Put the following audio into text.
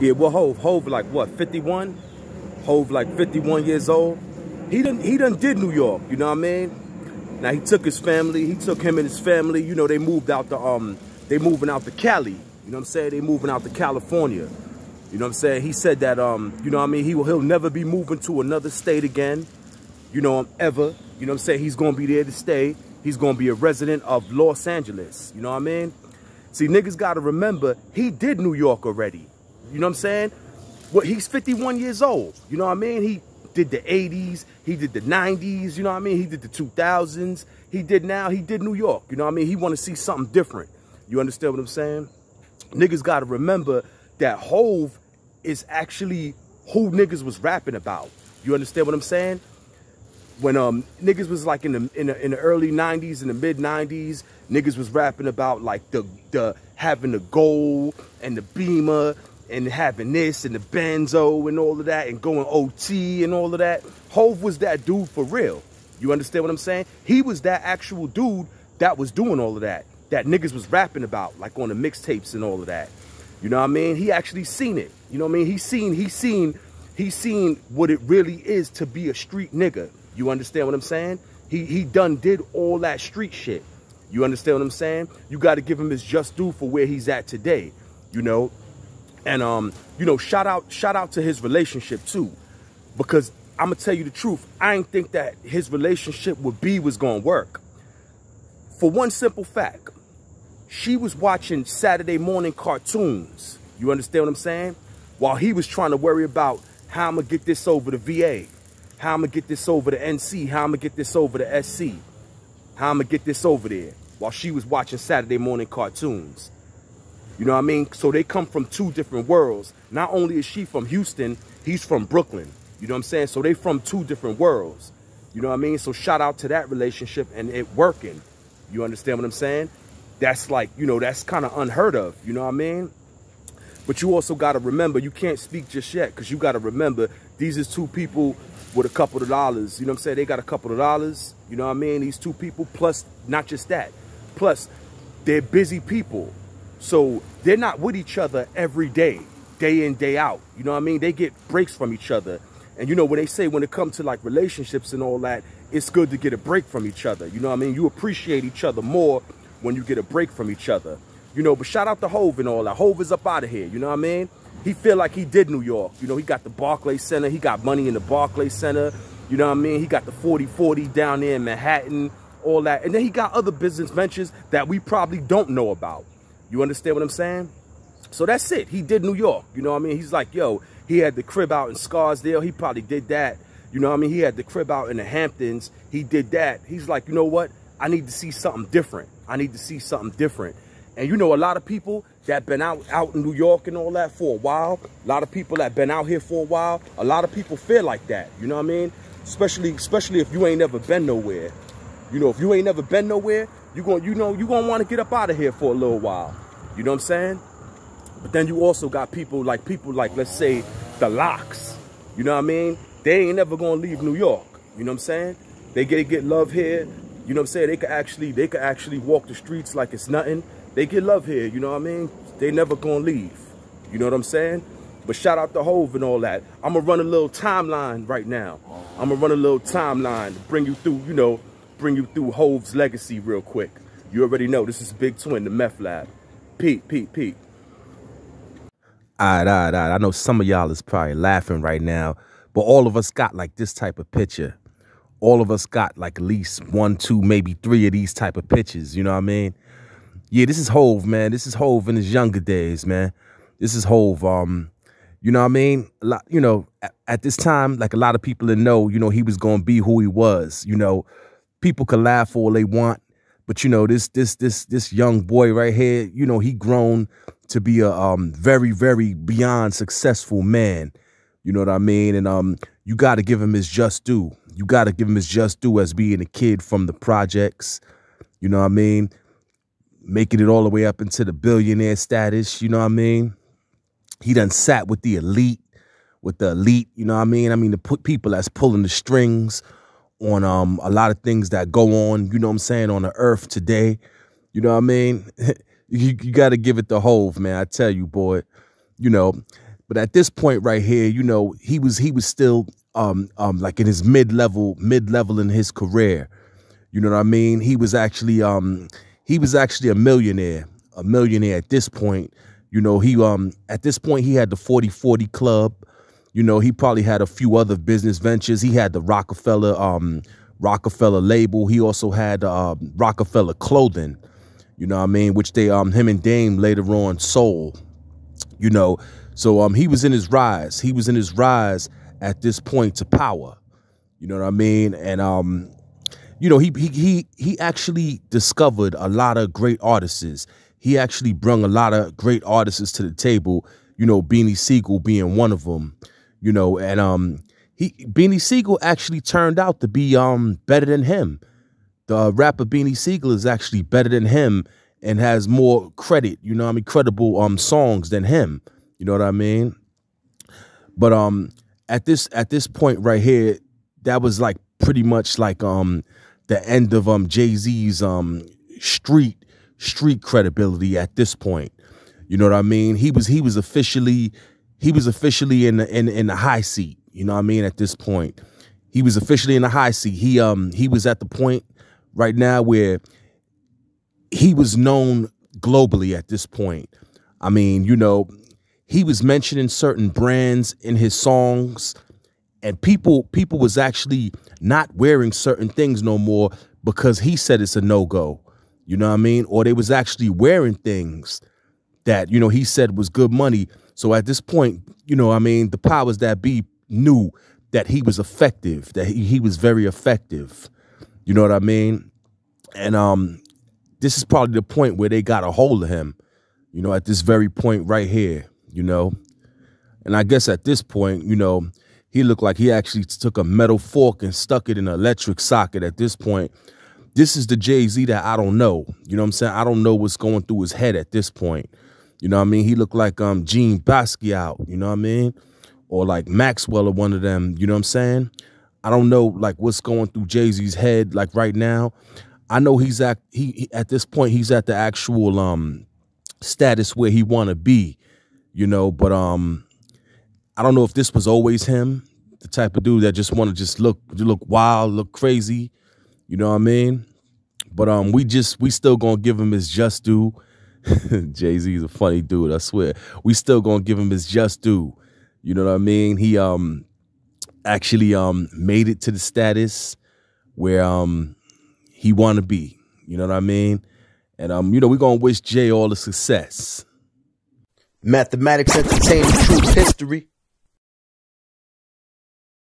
Yeah, well, Hove, Hove, like what, 51? Hove, like 51 years old. He done, he done did New York, you know what I mean? Now he took his family, he took him and his family, you know, they moved out to, um, they moving out to Cali, you know what I'm saying? They moving out to California. You know what I'm saying? He said that, um, you know what I mean? He will, he'll never be moving to another state again, you know, ever. You know what I'm saying? He's going to be there to stay. He's going to be a resident of Los Angeles. You know what I mean? See, niggas got to remember, he did New York already. You know what I'm saying? Well, he's 51 years old. You know what I mean? He did the 80s. He did the 90s. You know what I mean? He did the 2000s. He did now. He did New York. You know what I mean? He want to see something different. You understand what I'm saying? Niggas got to remember that Hove is actually who niggas was rapping about. You understand what I'm saying? When um niggas was like in the in the, in the early 90s, in the mid 90s, niggas was rapping about like the the having the gold and the beamer and having this and the benzo and all of that and going OT and all of that. Hove was that dude for real. You understand what I'm saying? He was that actual dude that was doing all of that. That niggas was rapping about, like on the mixtapes and all of that. You know what I mean? He actually seen it. You know what I mean? He seen, he seen, he seen what it really is to be a street nigga. You understand what I'm saying? He he done did all that street shit. You understand what I'm saying? You got to give him his just due for where he's at today. You know, and um, you know, shout out, shout out to his relationship too, because I'm gonna tell you the truth. I didn't think that his relationship with B was gonna work. For one simple fact, she was watching Saturday morning cartoons. You understand what I'm saying? While he was trying to worry about how I'm gonna get this over the VA, how I'm gonna get this over the NC, how I'm gonna get this over the SC, how I'm gonna get this over there. While she was watching Saturday morning cartoons. You know what I mean? So they come from two different worlds. Not only is she from Houston, he's from Brooklyn. You know what I'm saying? So they from two different worlds. You know what I mean? So shout out to that relationship and it working. You understand what I'm saying? That's like, you know, that's kind of unheard of. You know what I mean? But you also got to remember, you can't speak just yet because you got to remember these is two people with a couple of dollars. You know what I'm saying? They got a couple of dollars. You know what I mean? These two people plus not just that. Plus, they're busy people. So they're not with each other every day, day in, day out. You know what I mean? They get breaks from each other. And you know, when they say when it comes to like relationships and all that, it's good to get a break from each other. You know what I mean? You appreciate each other more when you get a break from each other. You know, but shout out to Hove and all that. Hove is up out of here. You know what I mean? He feel like he did New York. You know, he got the Barclay Center. He got money in the Barclay Center. You know what I mean? He got the 4040 down there in Manhattan, all that. And then he got other business ventures that we probably don't know about. You understand what I'm saying? So that's it. He did New York. You know what I mean? He's like, yo, he had the crib out in Scarsdale. He probably did that. You know what I mean? He had the crib out in the Hamptons. He did that. He's like, you know what? I need to see something different. I need to see something different. And you know, a lot of people that been out, out in New York and all that for a while, a lot of people that been out here for a while, a lot of people feel like that. You know what I mean? Especially, especially if you ain't never been nowhere. You know, if you ain't never been nowhere, you going you know, you gonna want to get up out of here for a little while. You know what I'm saying? But then you also got people like people like, let's say, the LOX. You know what I mean? They ain't never gonna leave New York. You know what I'm saying? They get get love here. You know what I'm saying? They could actually they could actually walk the streets like it's nothing. They get love here, you know what I mean? They never gonna leave. You know what I'm saying? But shout out to Hove and all that. I'm gonna run a little timeline right now. I'm gonna run a little timeline to bring you through, you know, bring you through Hove's legacy real quick. You already know this is Big Twin, the Meth Lab. Pete, Pete, Pete. All right, all right, all right. I know some of y'all is probably laughing right now, but all of us got like this type of picture. All of us got like at least one, two, maybe three of these type of pictures. You know what I mean? Yeah, this is Hove, man. This is Hove in his younger days, man. This is Hove. Um, you know what I mean? A lot, you know, at, at this time, like a lot of people that know, you know, he was gonna be who he was. You know, people can laugh all they want, but you know, this this this this young boy right here, you know, he grown to be a um very very beyond successful man. You know what I mean? And um you got to give him his just due. You got to give him his just due as being a kid from the projects. You know what I mean? Making it all the way up into the billionaire status, you know what I mean? He done sat with the elite, with the elite, you know what I mean? I mean, the people that's pulling the strings, on um a lot of things that go on, you know what I'm saying, on the earth today. You know what I mean? you, you got to give it the Hove, man. I tell you, boy. You know, But at this point right here, you know, he was he was still um um like in his mid level mid level in his career. You know what I mean? He was actually um he was actually a millionaire, a millionaire at this point. You know, he um at this point he had the 40-40 club. You know, he probably had a few other business ventures. He had the Roc-A-Fella um Roc-A-Fella label. He also had uh, Roc-A-Fella clothing. You know what I mean? Which they um him and Dame later on sold. You know, so um, he was in his rise. He was in his rise at this point to power. You know what I mean? And um, you know, he he he he actually discovered a lot of great artists. He actually brung a lot of great artists to the table. You know, Beanie Sigel being one of them. You know, and um, he Beanie Sigel actually turned out to be um better than him. The rapper Beanie Sigel is actually better than him and has more credit. You know, I mean, credible um songs than him. You know what I mean? But um at this at this point right here, that was like pretty much like um the end of um Jay-Z's um street street credibility at this point. You know what I mean? He was he was officially he was officially in the in, in the high seat, you know what I mean, at this point. He was officially in the high seat. He um he was at the point right now where he was known globally at this point. I mean, you know, he was mentioning certain brands in his songs and people people was actually not wearing certain things no more because he said it's a no-go you know what i mean or they was actually wearing things that you know he said was good money so at this point you know i mean the powers that be knew that he was effective that he, he was very effective you know what i mean and um this is probably the point where they got a hold of him you know at this very point right here you know. And I guess at this point, you know, he looked like he actually took a metal fork and stuck it in an electric socket at this point. This is the Jay-Z that I don't know. You know what I'm saying? I don't know what's going through his head at this point. You know what I mean? He looked like um Jean Basquiat, you know what I mean? Or like Maxwell or one of them, you know what I'm saying? I don't know like what's going through Jay-Z's head like right now. I know he's at he, he at this point he's at the actual um status where he want to be you know, but um I don't know if this was always him, the type of dude that just want to just look look wild, look crazy, you know what I mean? But um we just we still going to give him his just due. Jay-Z is a funny dude, I swear. We still to give him his just due. You know what I mean? He um actually um made it to the status where um he want to be. You know what I mean? And um you know, going to wish Jay all the success. Mathematics Entertainment Truth History.